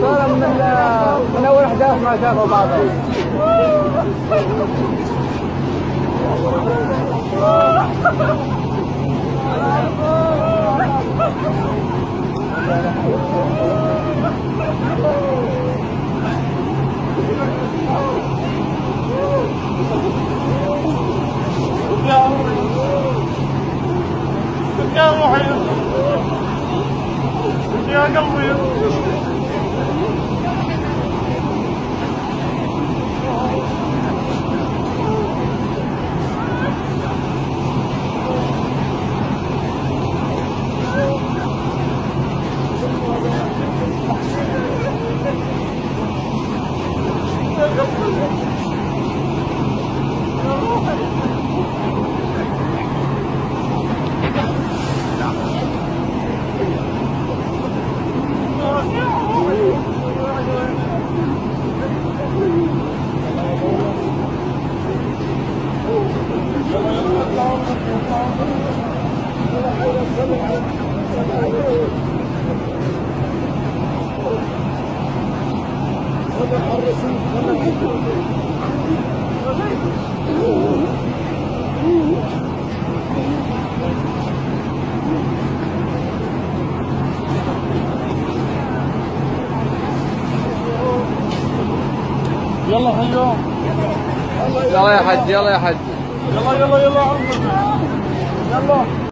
صار من من اول احداث ما شافوا بعضهم يا روحي يا قلبي يلا حيو يلا يا حج يلا يا حج يلا يلا يلا عمرك يلا.